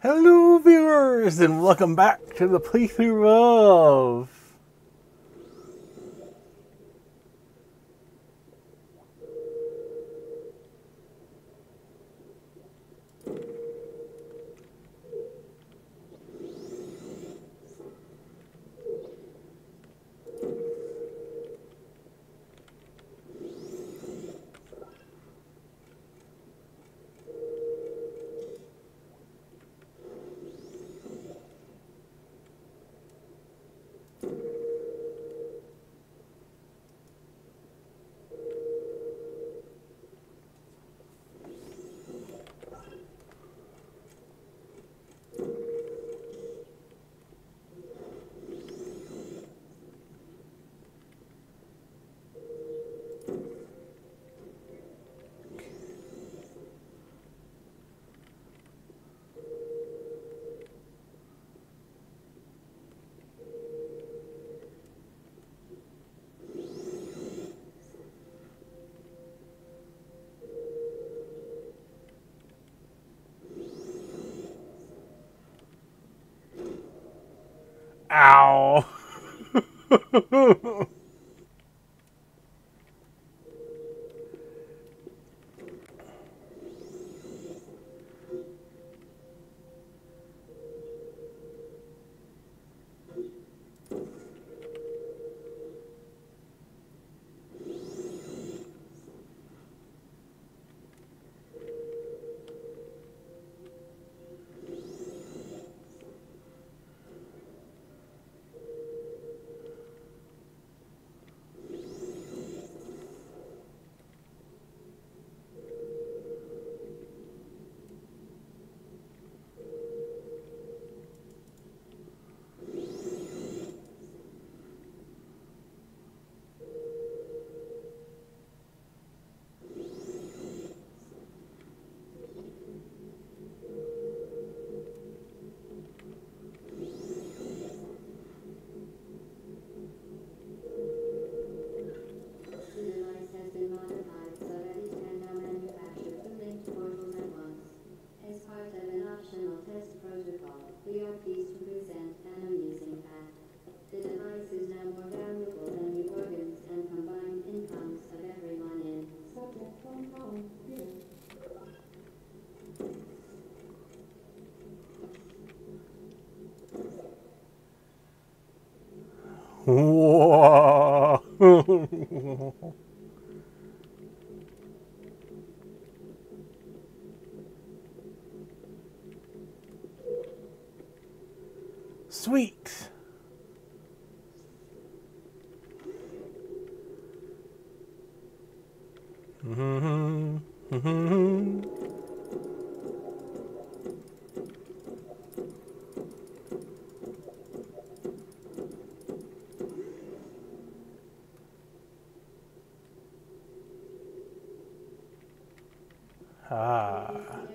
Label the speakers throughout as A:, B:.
A: Hello viewers and welcome back to the playthrough of Wow. Sweet. Mm-hmm. Mm-hmm. Ah.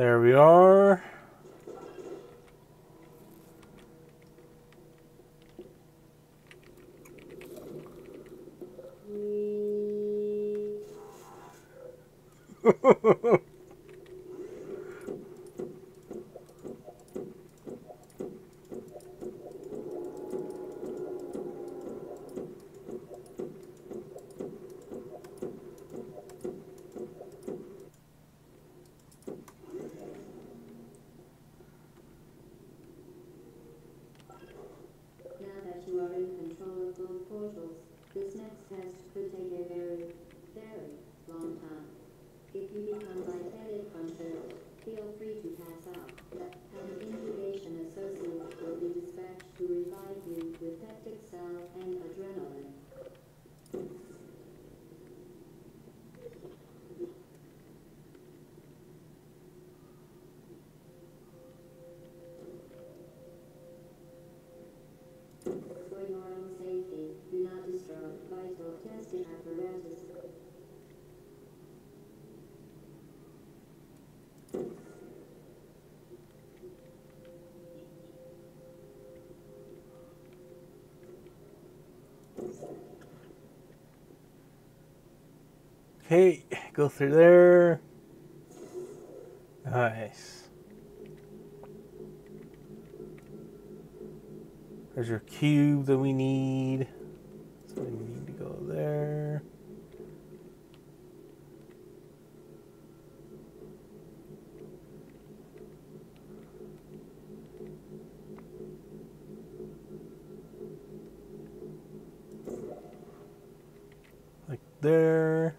A: There we are.
B: Okay, go through there. Nice. There's your cube that we need. So we need to go there. Like there.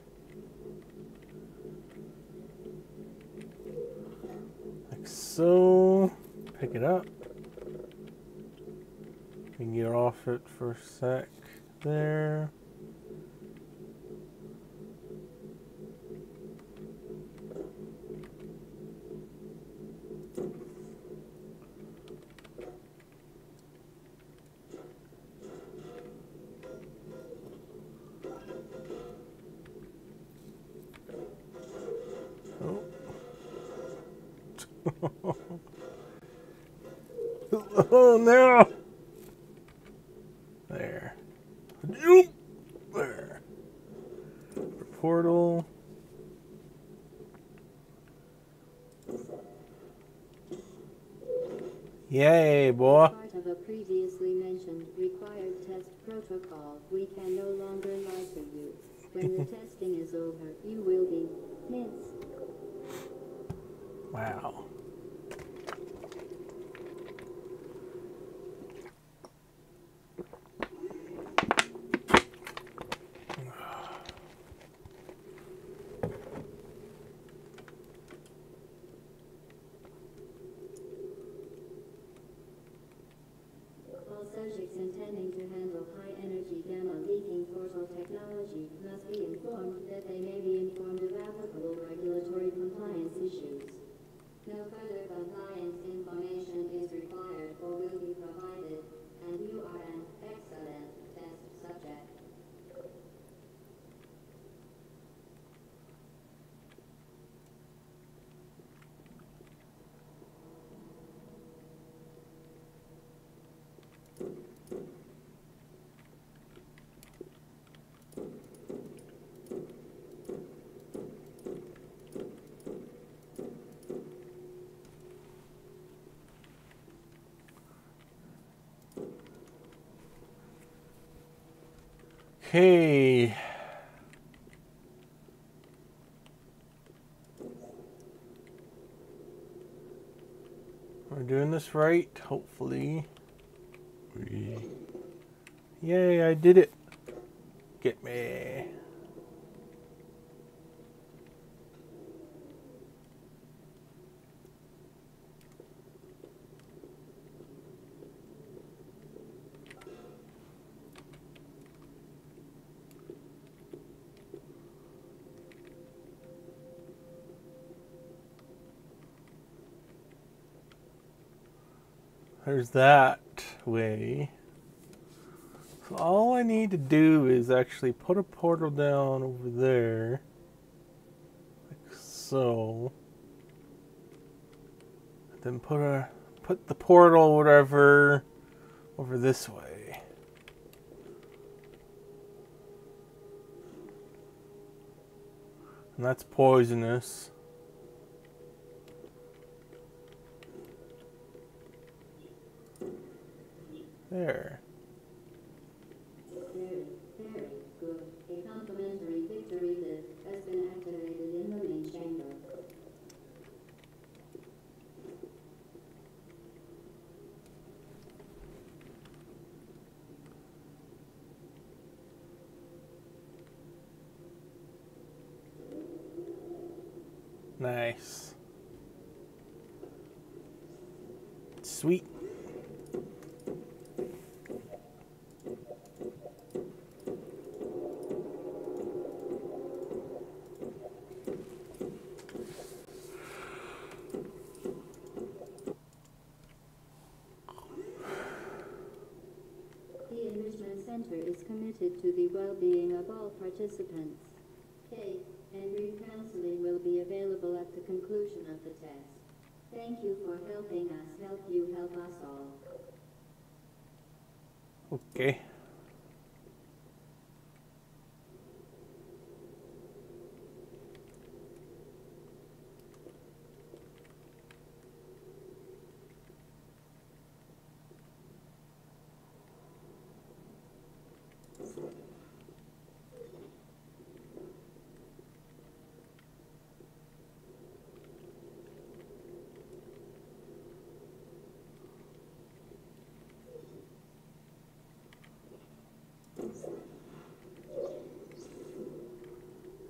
B: Like so. Pick it up. We can get off it for a sec there. Oh. oh no! There. There. Portal. Yay, boy.
A: Part of a previously mentioned required test protocol. We can no longer lie for you. When the testing is over, you will be missed.
B: Wow.
A: All subjects intending to handle high-energy gamma leaking portal technology must be informed that they may be informed of applicable regulatory compliance issues. No further compliance information is required or will be provided, and you are an excellent test subject.
B: Okay. We're doing this right, hopefully. Yay, I did it. Get me. There's that way. So all I need to do is actually put a portal down over there. Like so. Then put a put the portal whatever over this way. And that's poisonous. There.
A: Very, very good. A complimentary victory lift has been activated in the main chamber.
B: Nice. Sweet.
A: The enrichment center is committed to the well-being of all participants. Cake and group counseling will be available at the conclusion of the test. Thank you for helping us help you help us all.
B: Okay.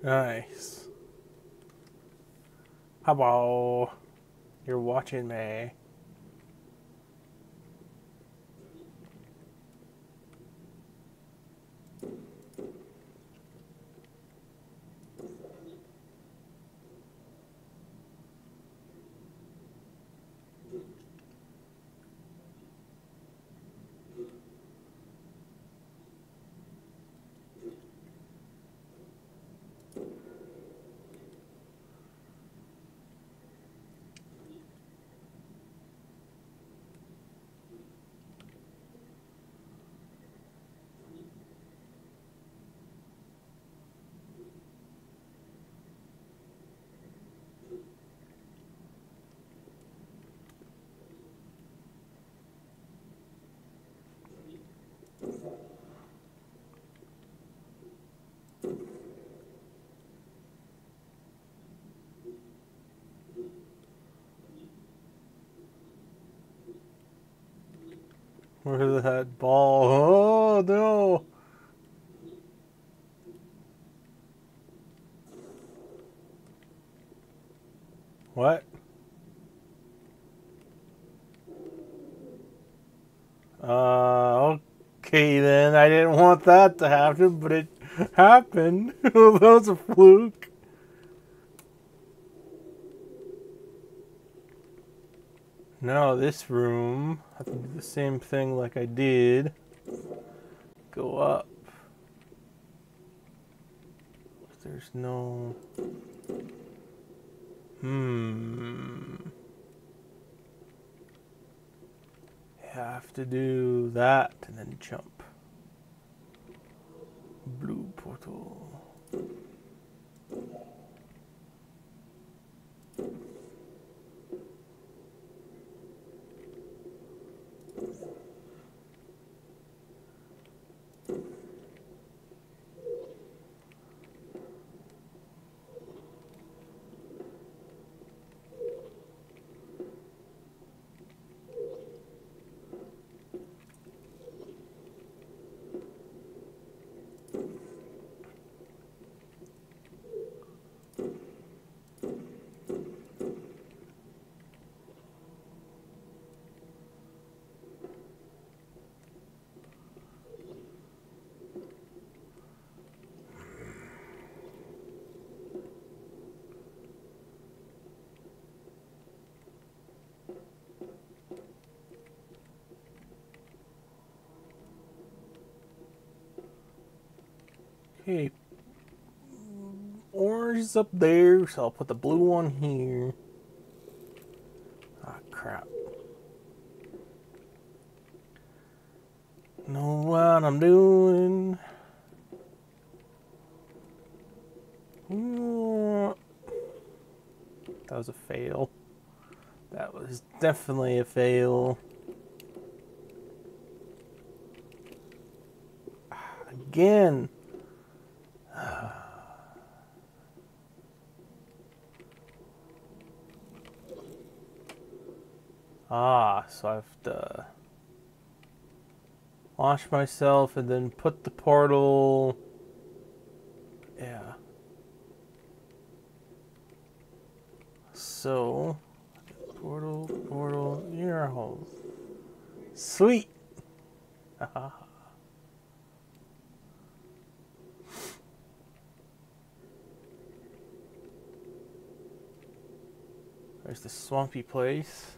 B: Nice. Hello. You're watching me. Where's that ball? Oh no! What? Uh, okay then. I didn't want that to happen, but it happened. that was a fluke. Now this room, I have to do the same thing like I did. Go up. There's no... Hmm. Have to do that and then jump. Blue portal. Okay. Orange is up there, so I'll put the blue one here. Ah, crap. Know what I'm doing. That was a fail. That was definitely a fail. Again. Ah, so I have to wash myself and then put the portal. Yeah. So, portal, portal, ear hole. Sweet. There's the swampy place.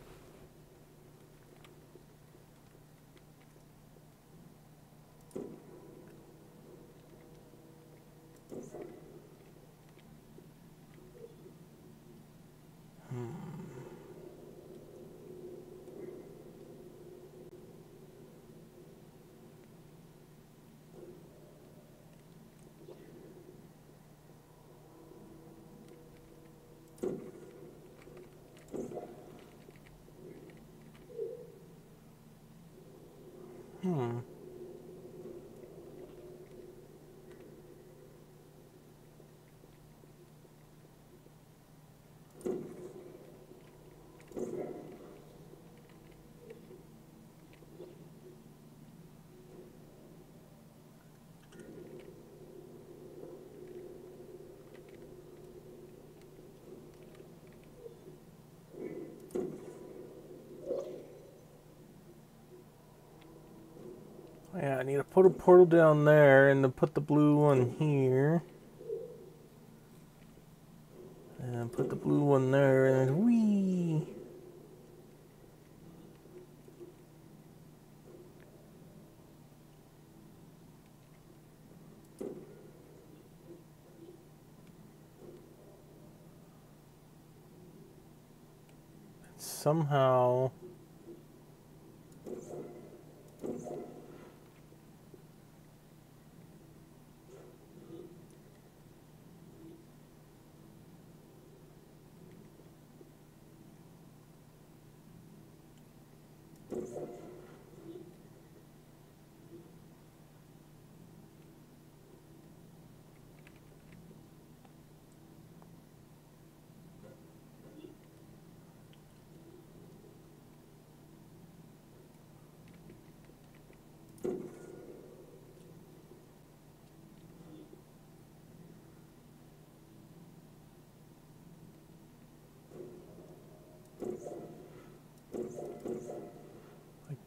B: Yeah, I need to put a portal down there and then put the blue one here. And put the blue one there and whee! Somehow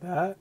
B: that.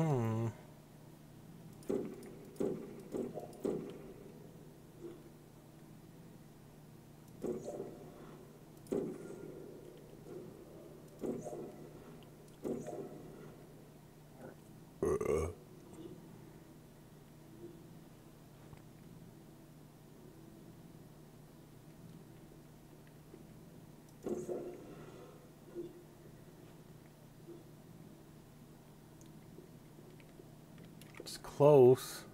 B: Hmm. It's close.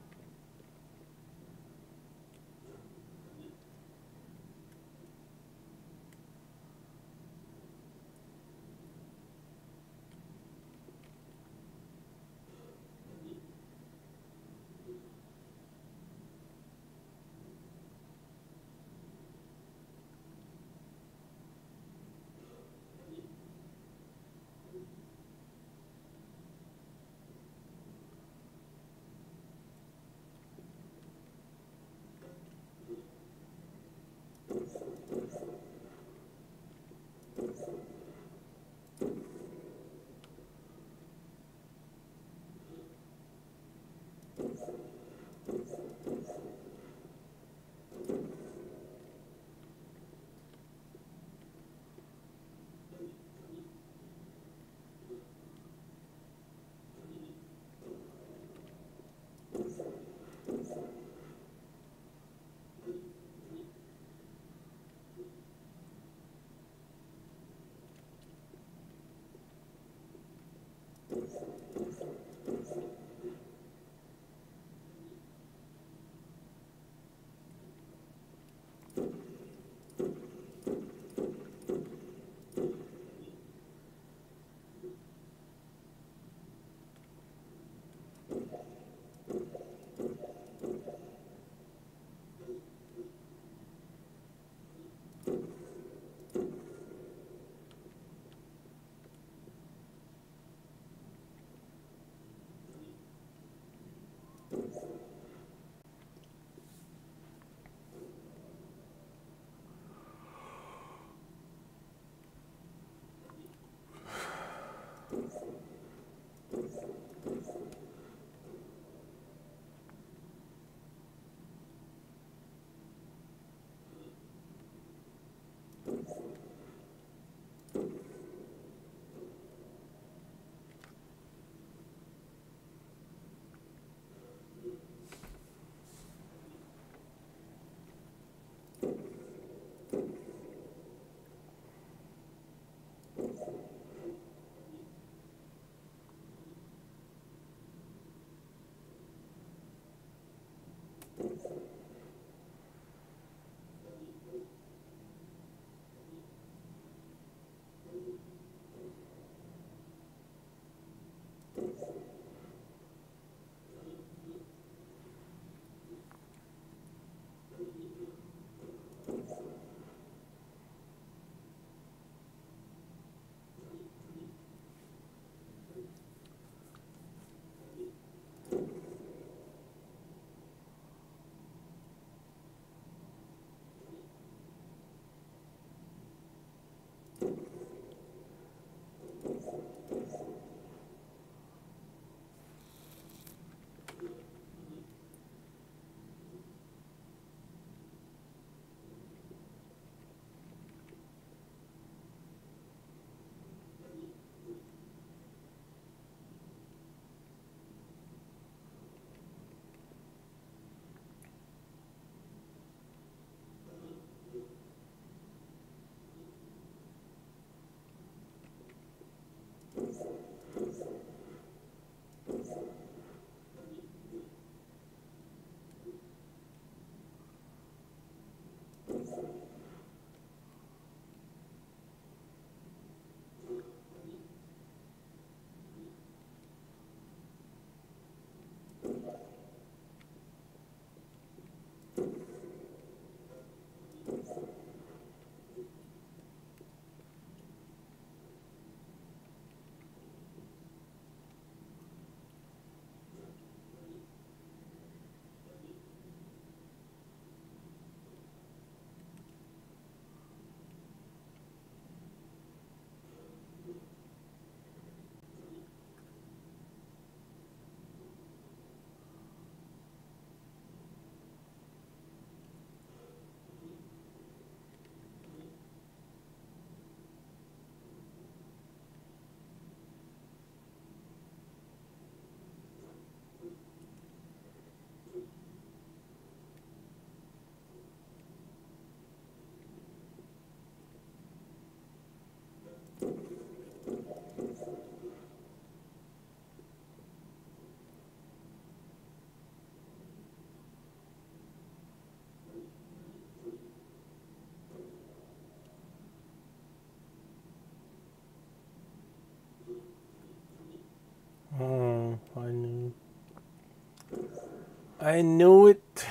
B: I knew it.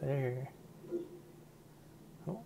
B: There. Oh.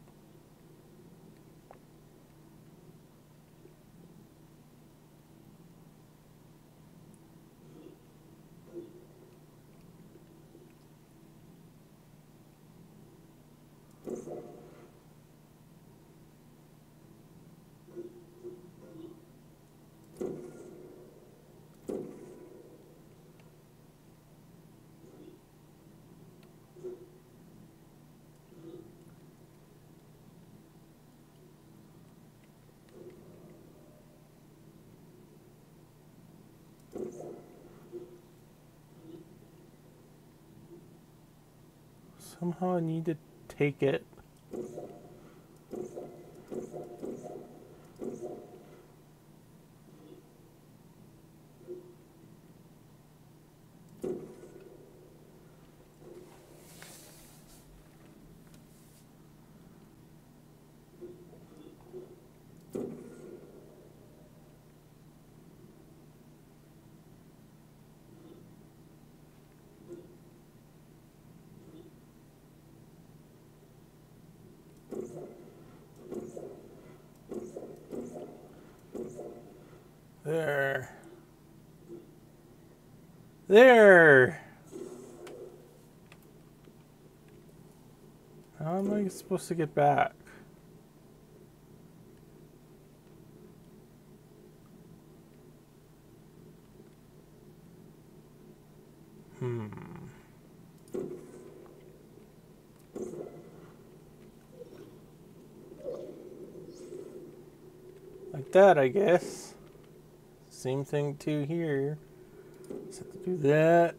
B: Somehow I need to take it. There. There. How am I supposed to get back? Hmm. Like that, I guess. Same thing too here. Have to do. That.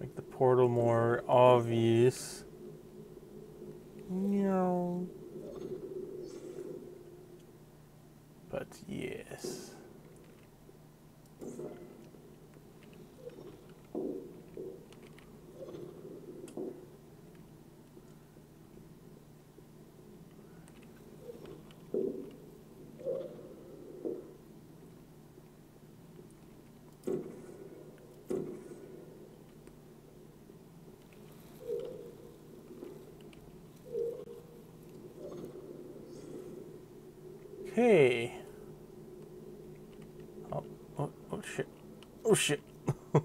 B: Make the portal more obvious. No. But yes. Okay. Oh, oh, oh shit. Oh shit.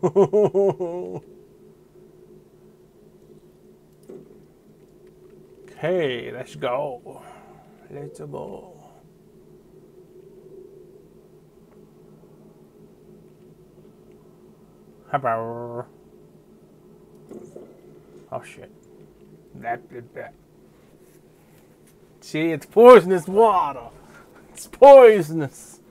B: okay, let's go. Let's go. Hello. Oh shit. That did that. See, it's poisonous water. It's poisonous.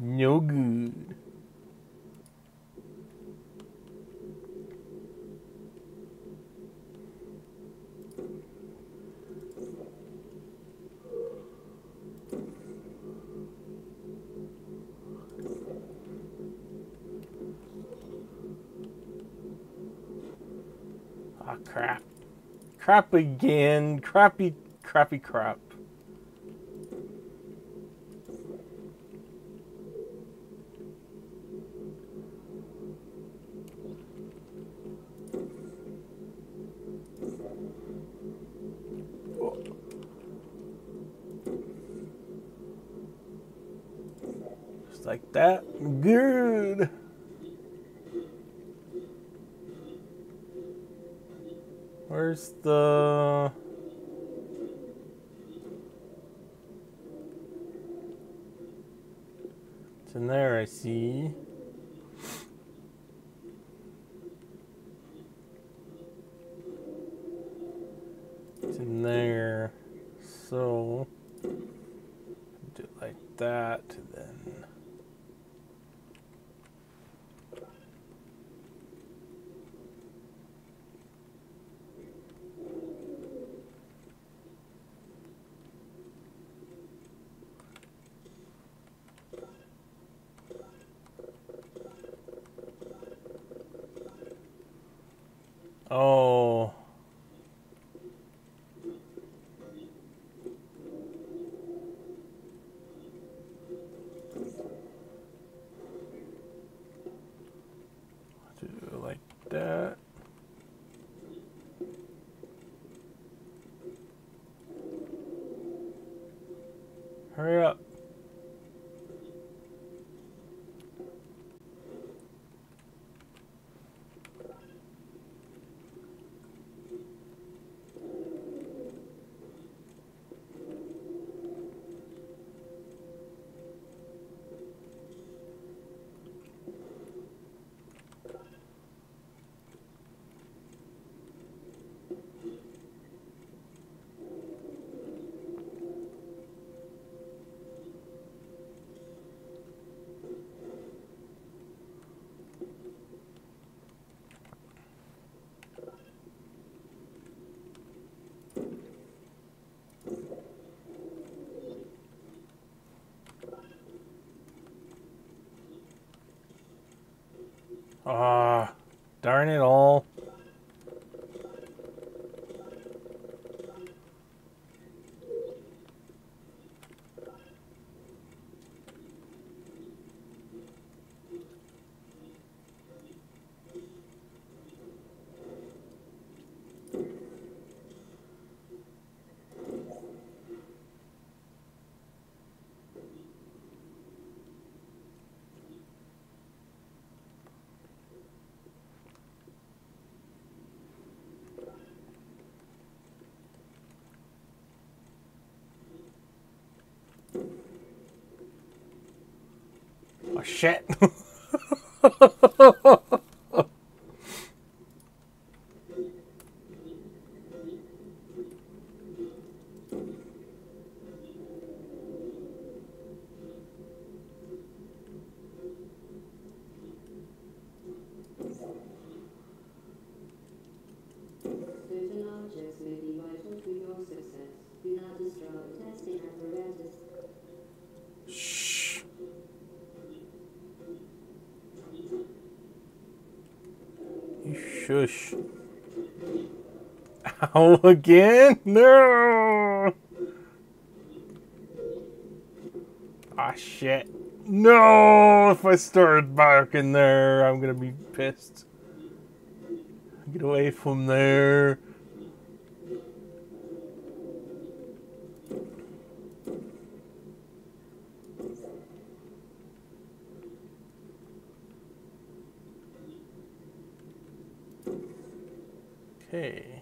B: No good. Ah, crap. Crap again. Crappy, crappy crap. Just like that. Good. Where's the... It's in there, I see. Ah, darn it all. Shit.
A: Certain objects may be vital to your success. Do not destroy testing apparatus.
B: Shh. You shush. Ow, again? No! Ah, shit. No! If I start barking there, I'm gonna be pissed. Get away from there. Okay.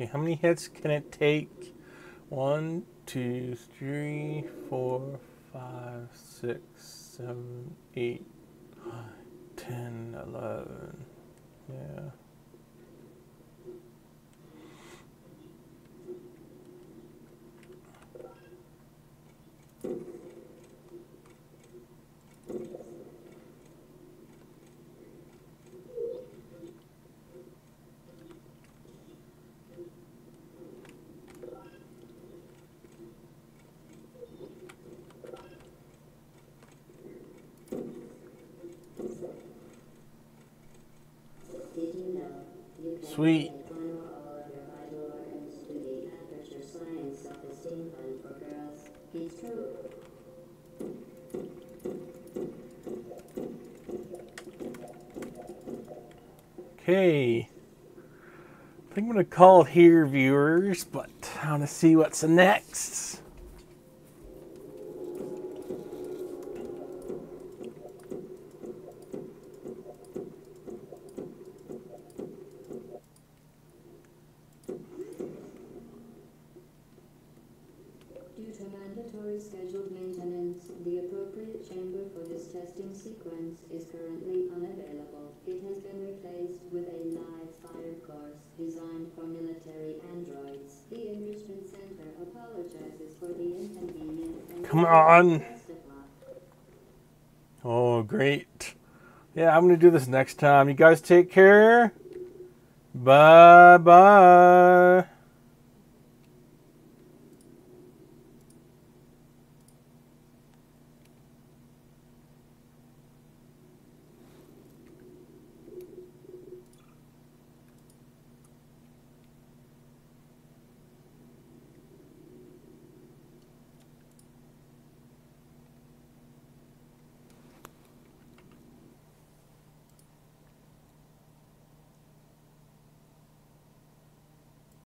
B: Okay, how many hits can it take? One, two, three, four, five, six, seven, eight, ten, eleven. Yeah.
A: Did you know you can
B: Sweet.
A: donate one or all of your vital organs to the Aperture Science Self-Esteem Fund for Girls? It's true.
B: Okay. I think I'm gonna call it here, viewers, but I wanna see what's next. Come on. Oh, great. Yeah, I'm going to do this next time. You guys take care. Bye bye.